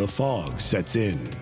The fog sets in.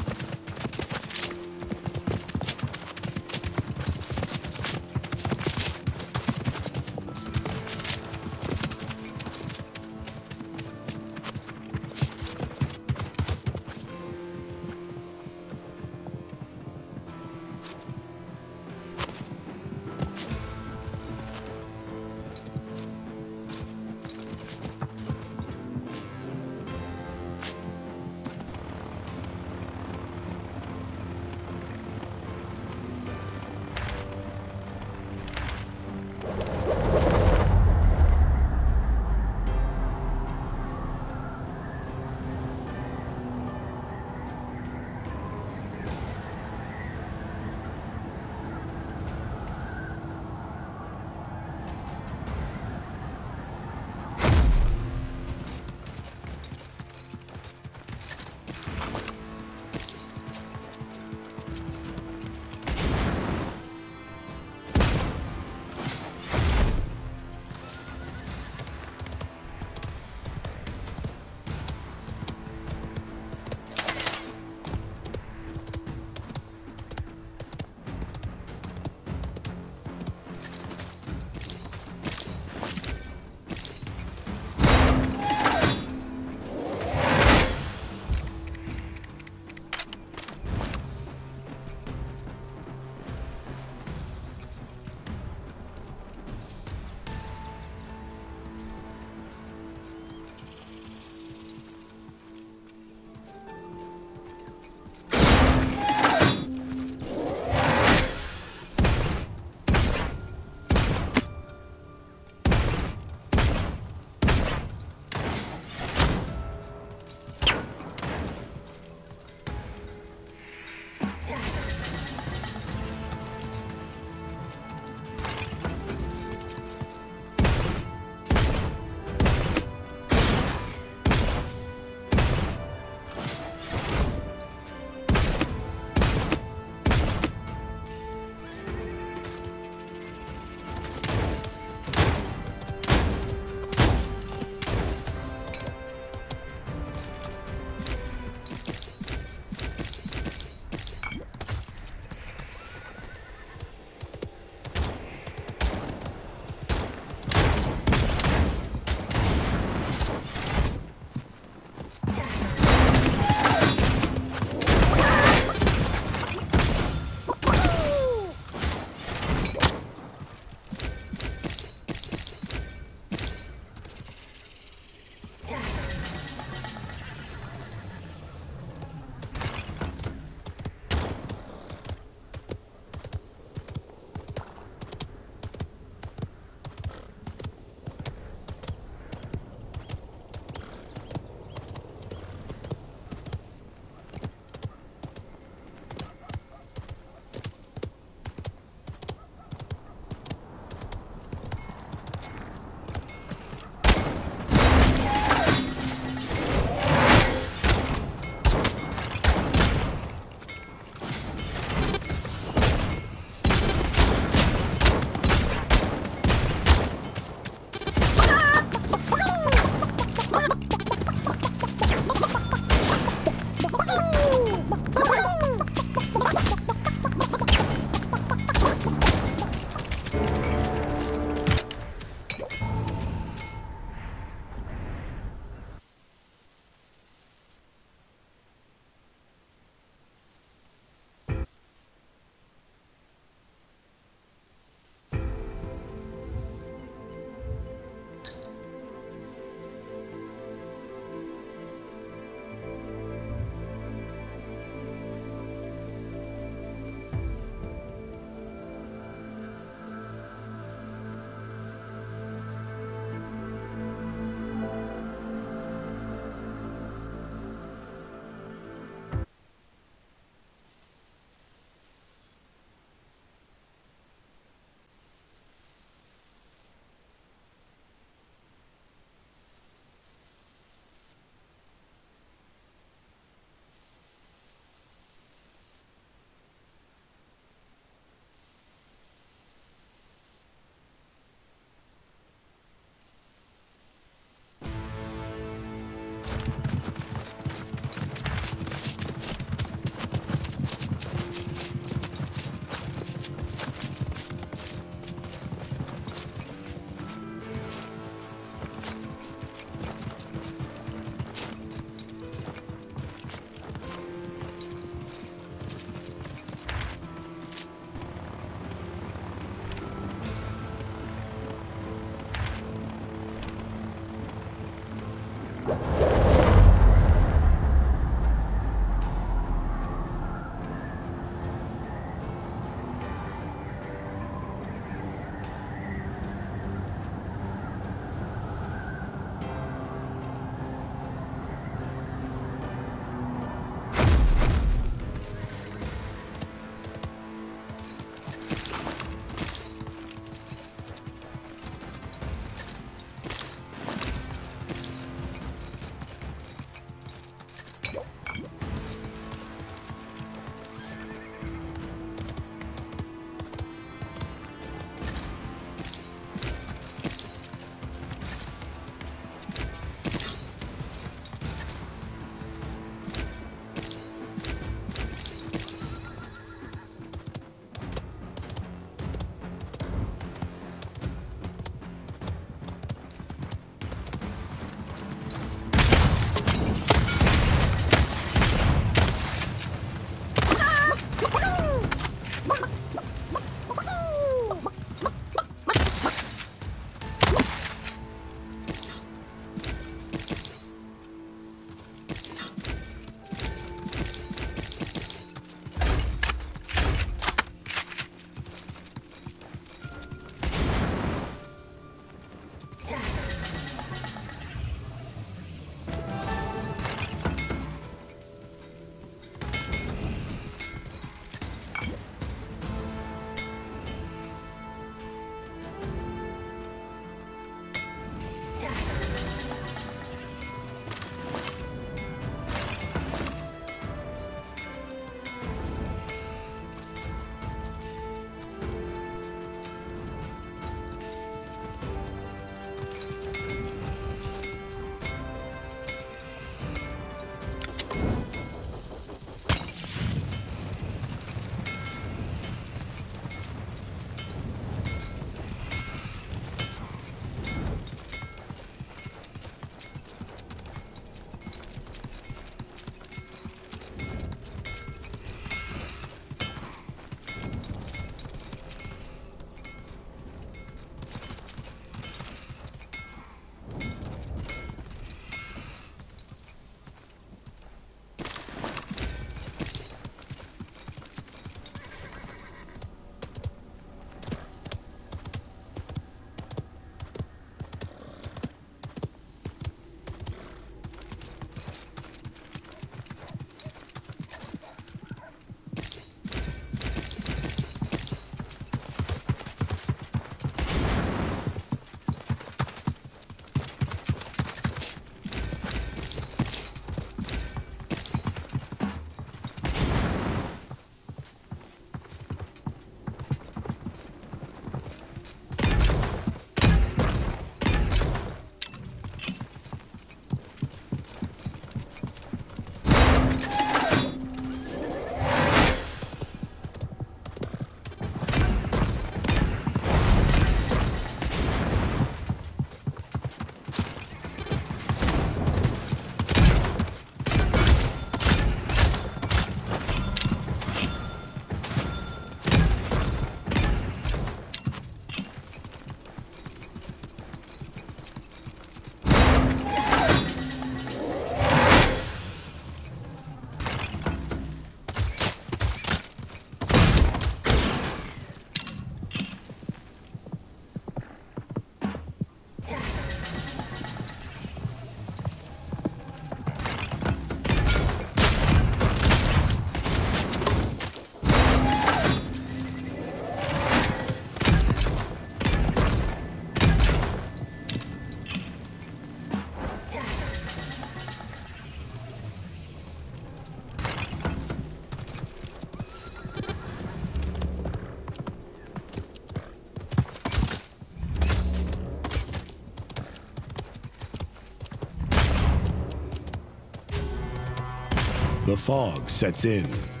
The fog sets in.